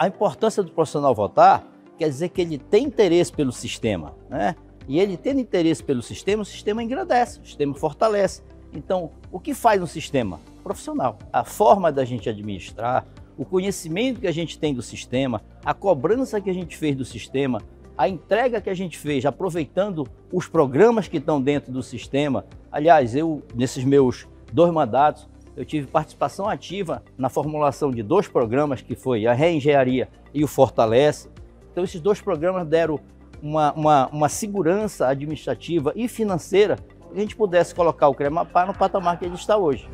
A importância do profissional votar quer dizer que ele tem interesse pelo sistema, né? E ele tendo interesse pelo sistema, o sistema engrandece, o sistema fortalece. Então, o que faz um sistema? Profissional. A forma da gente administrar, o conhecimento que a gente tem do sistema, a cobrança que a gente fez do sistema, a entrega que a gente fez aproveitando os programas que estão dentro do sistema. Aliás, eu, nesses meus dois mandatos, eu tive participação ativa na formulação de dois programas, que foi a Reengenharia e o Fortalece. Então, esses dois programas deram uma, uma, uma segurança administrativa e financeira que a gente pudesse colocar o Cremapá no patamar que ele está hoje.